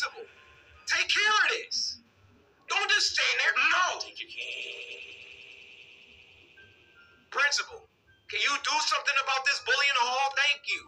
principal. take care of this. Don't just stand there. Mm-hmm. No. Take your. Principal, can you do something about this bully in the oh, hall? Thank you.